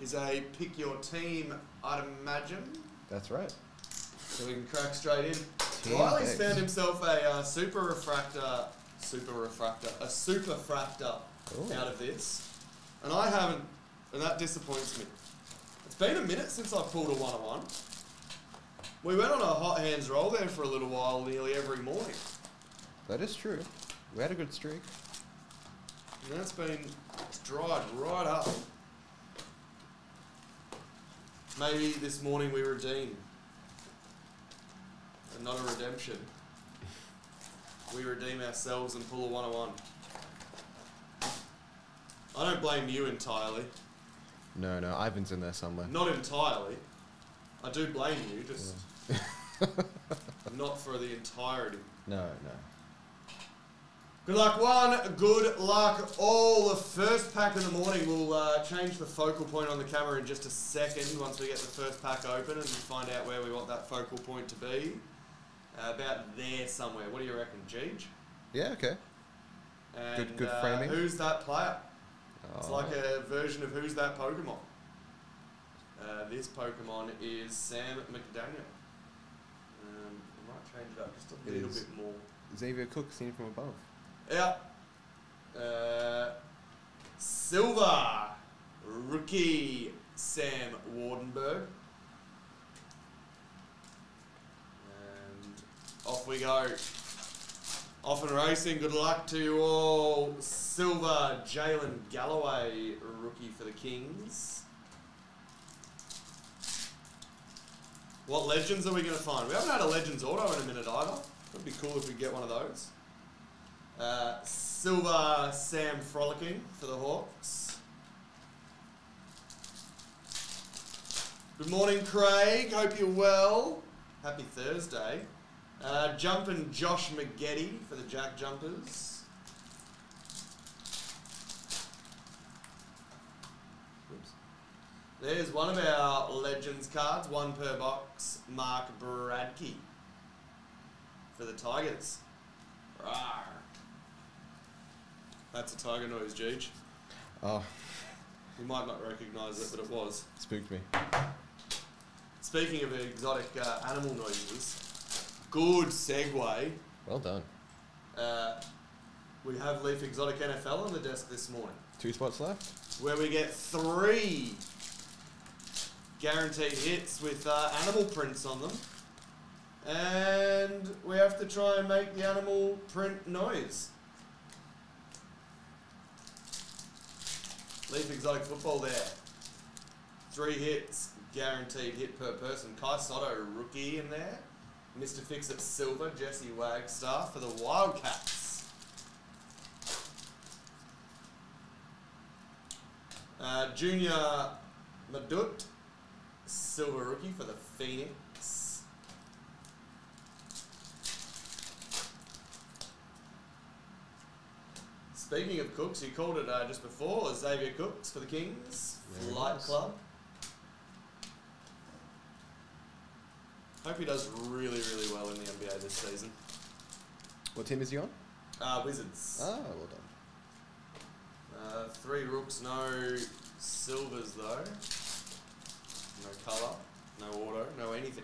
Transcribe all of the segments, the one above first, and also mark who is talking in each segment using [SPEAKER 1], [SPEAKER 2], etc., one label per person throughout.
[SPEAKER 1] is a pick your team, I'd imagine.
[SPEAKER 2] That's right.
[SPEAKER 1] So we can crack straight in.
[SPEAKER 2] Team
[SPEAKER 1] Riley's
[SPEAKER 2] picks.
[SPEAKER 1] found himself a uh, super refractor, super refractor, a super fractor
[SPEAKER 2] Ooh.
[SPEAKER 1] out of this, and I haven't, and that disappoints me. It's been a minute since I pulled a one on one. We went on a hot hands roll there for a little while, nearly every morning,
[SPEAKER 2] That is true. We had a good streak.
[SPEAKER 1] and that's been it's dried right up. Maybe this morning we redeem, and not a redemption. We redeem ourselves and pull a one on one. I don't blame you entirely.
[SPEAKER 2] No, no, Ivan's in there somewhere.
[SPEAKER 1] Not entirely. I do blame you, just not for the entirety.
[SPEAKER 2] No, no.
[SPEAKER 1] Good luck one, good luck all. The first pack in the morning, we'll uh, change the focal point on the camera in just a second once we get the first pack open and find out where we want that focal point to be. Uh, about there somewhere. What do you reckon, Jeej?
[SPEAKER 2] Yeah, okay.
[SPEAKER 1] And,
[SPEAKER 2] good
[SPEAKER 1] uh,
[SPEAKER 2] framing.
[SPEAKER 1] who's that player? It's
[SPEAKER 2] Oh.
[SPEAKER 1] like a version of Who's That Pokemon? Uh, this Pokemon is Sam McDaniel. Um, I might change it up just a
[SPEAKER 2] It
[SPEAKER 1] little
[SPEAKER 2] is.
[SPEAKER 1] bit more.
[SPEAKER 2] Xavier Cook seen from above.
[SPEAKER 1] Yeah. Uh, Silver. Rookie Sam Waardenburg. And off we go. Off and racing. Good luck to you all. Silver Jalen Galloway, rookie for the Kings. What legends are we going to find? We haven't had a Legends auto in a minute either. It'd be cool if we get one of those. Uh, Silver Sam Frolicking for the Hawks. Good morning, Craig. Hope you're well. Happy Thursday. Uh, Jumpin' Josh Magette for the Jack Jumpers. Oops. There's one of our Legends cards, one per box. Mark Bradtke for the Tigers. Rawr. That's a tiger noise, Jeej.
[SPEAKER 2] Oh,
[SPEAKER 1] You might not recognise it, but it was.
[SPEAKER 2] spooked me.
[SPEAKER 1] Speaking of exotic uh, animal noises, good segue.
[SPEAKER 2] Well done.
[SPEAKER 1] Uh, we have Leaf Exotic NFL on the desk this morning,
[SPEAKER 2] Two spots left.
[SPEAKER 1] where we get three guaranteed hits with uh, animal prints on them. And we have to try and make the animal print noise. Leaf Exotic Football there. Three hits, guaranteed hit per person. Kai Sotto, rookie in there. Mr. Fix It Silver, Jesse Wagstaff for the Wildcats. Uh, junior Madut, silver rookie for the Phoenix. Speaking of Cooks, you called it uh, just before, Xavier Cooks for the Kings,
[SPEAKER 2] There
[SPEAKER 1] Flight. Club. Hope he does really, really well in the NBA this season.
[SPEAKER 2] What team is he on?
[SPEAKER 1] Uh, Wizards.
[SPEAKER 2] Ah, well done.
[SPEAKER 1] Uh, three rooks, no silvers though. No colour, no auto, no anything.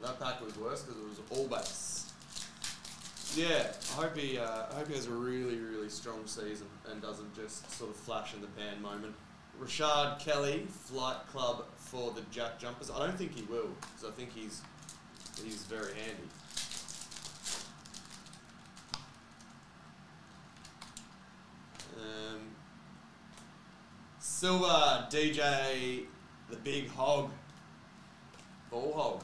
[SPEAKER 1] That pack was worse because it was all base. Yeah, I hope he, uh, I hope he has a really, really strong season and doesn't just sort of flash in the pan moment. Rashard Kelly, Flight Club for the Jack Jumpers. I don't think he will because I think he's he's very handy. Um, Silver DJ, the big hog, ball hog.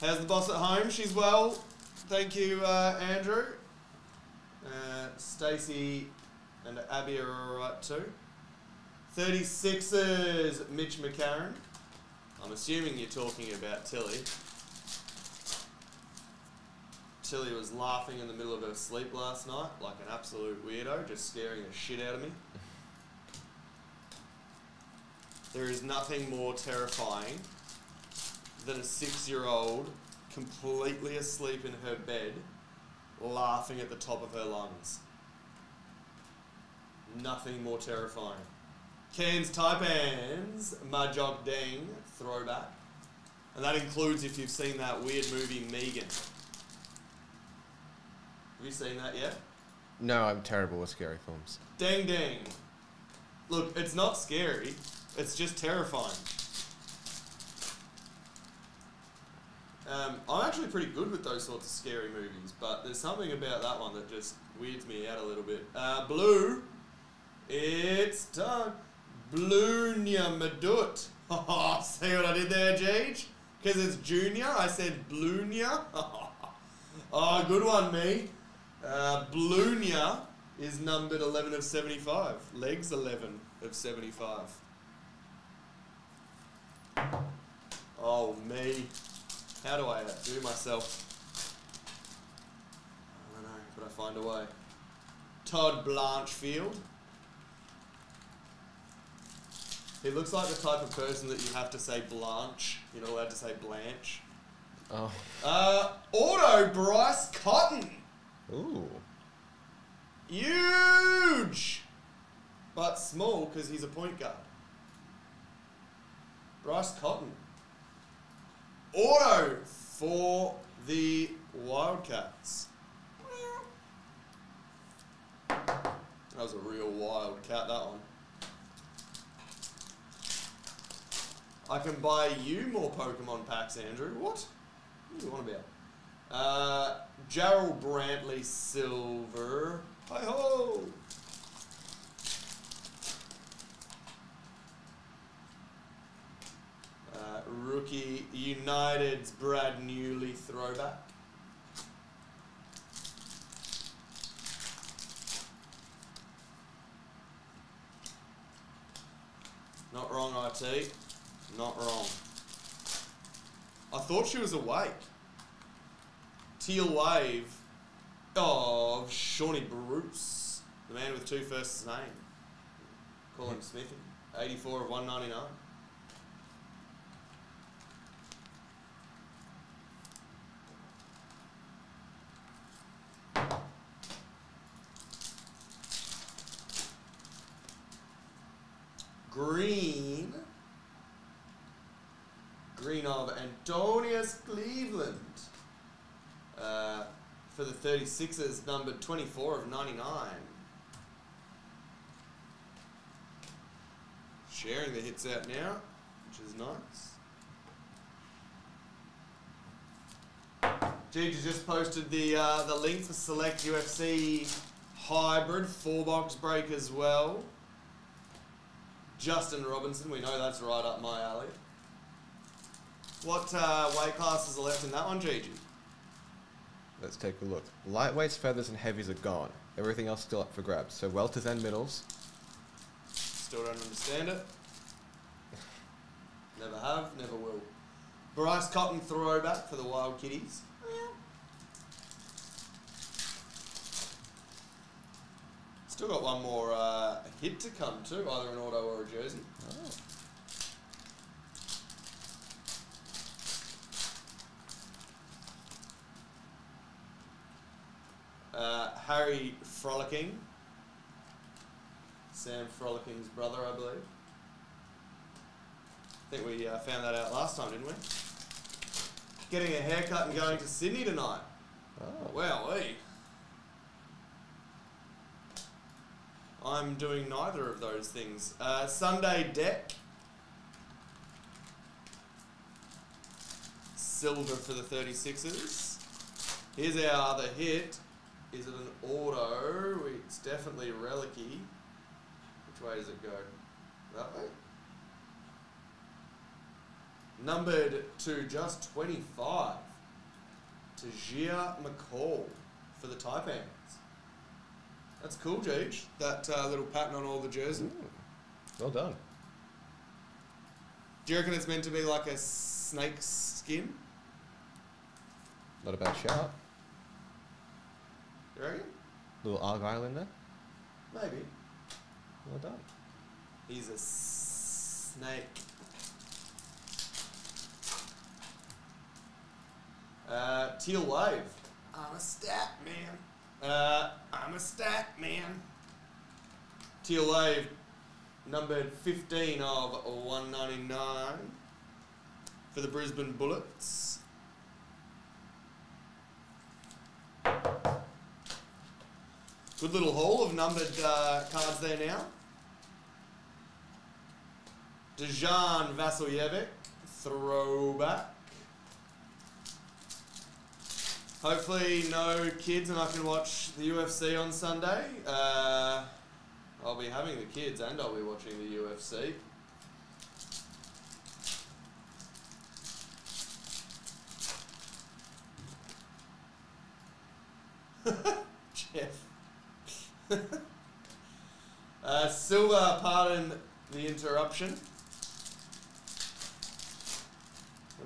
[SPEAKER 1] How's the boss at home? She's well. Thank you, uh, Andrew. Uh, Stacy and Abby are alright too. 36ers, Mitch McCarron. I'm assuming you're talking about Tilly. Tilly was laughing in the middle of her sleep last night like an absolute weirdo, just scaring the shit out of me. There is nothing more terrifying than a six year old completely asleep in her bed laughing at the top of her lungs. Nothing more terrifying. Cairns Taipans, Majok Deng, throwback. And that includes if you've seen that weird movie Megan. Have you seen that yet?
[SPEAKER 2] No, I'm terrible with scary films.
[SPEAKER 1] Dang dang. Look, it's not scary. It's just terrifying. Um, I'm actually pretty good with those sorts of scary movies, but there's something about that one that just weirds me out a little bit. Uh, blue. It's done. Blunya Madut. See what I did there, Jage? Because it's junior, I said Blunya. oh, good one, me. Uh, is numbered 11 of 75. Legs 11 of 75. Oh, me. How do I outdo myself? I don't know, but I find a way. Todd Blanchfield. He looks like the type of person that you have to say Blanche. You're not allowed to say Blanche.
[SPEAKER 2] Oh.
[SPEAKER 1] Uh, Auto Bryce Cotton.
[SPEAKER 2] Ooh.
[SPEAKER 1] Huge! But small because he's a point guard. Bryce Cotton. Auto for the Wildcats. That was a real wild cat, that one. I can buy you more Pokemon packs, Andrew. What? What do you want about? Uh, Gerald Brantley Silver. Hi ho! Uh, rookie United's Brad Newley throwback. Not wrong, IT. Not wrong. I thought she was awake. Teal Wave of Shaun Bruce, the man with two firsts name. Call him Smithy. 84 of 199. Of Cleveland. Uh, for the 36ers, numbered 24 of 99. Sharing the hits out now, which is nice. Gigi just posted the uh, the link for Select UFC Hybrid four box break as well. Justin Robinson, we know that's right up my alley. What uh, weight classes are left in that one, Gigi?
[SPEAKER 2] Let's take a look. Lightweights, feathers, and heavies are gone. Everything else still up for grabs. So welters and middles.
[SPEAKER 1] Still don't understand it. Never have, never will. Bryce Cotton throwback for the Wild Kitties. Still got one more uh, hit to come too, either an auto or a jersey.
[SPEAKER 2] Oh.
[SPEAKER 1] Uh, Harry Frolicking. Sam Frolicking's brother, I believe. I think we uh, found that out last time, didn't we? Getting a haircut and going to Sydney tonight.
[SPEAKER 2] Oh.
[SPEAKER 1] Wow, I'm doing neither of those things. Uh, Sunday Dech. Silver for the 36ers. Here's our other hit. Is it an auto? It's definitely relicy. Which way does it go? That way? Numbered to just 25. Tahjere McCall for the Taipans. That's cool, Gage. That uh, little pattern on all the jerseys.
[SPEAKER 2] Well done.
[SPEAKER 1] Do you reckon it's meant to be like a snake skin?
[SPEAKER 2] Not a bad shout.
[SPEAKER 1] You reckon?
[SPEAKER 2] Little argyle in there.
[SPEAKER 1] Maybe.
[SPEAKER 2] Well done.
[SPEAKER 1] He's a snake. Uh, Teal Wave. I'm a stat man. Uh, I'm a stat man. Teal Wave, numbered 15 of 199 for the Brisbane Bullets. Good little haul of numbered uh, cards there now. Dejan Vasiljevic, throwback. Hopefully, no kids, and I can watch the UFC on Sunday. Uh, I'll be having the kids, and I'll be watching the UFC. uh, pardon the interruption.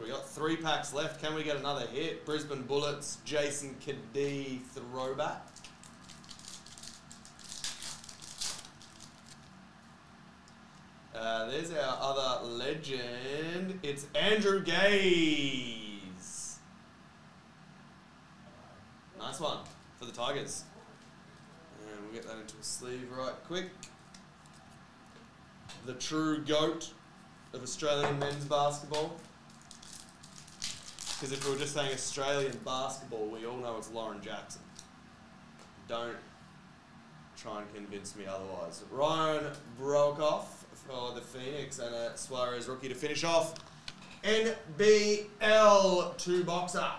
[SPEAKER 1] We got three packs left. Can we get another hit? Brisbane Bullets, Jason Cadee throwback. Uh, there's our other legend. It's Andrew Gaze. Nice one for the Tigers. And we'll get that into a sleeve right quick. The true GOAT of Australian men's basketball. Because if we were just saying Australian basketball, we all know it's Lauren Jackson. Don't try and convince me otherwise. Ryan Broekhoff for the Phoenix and a Suarez rookie to finish off. NBL two boxer.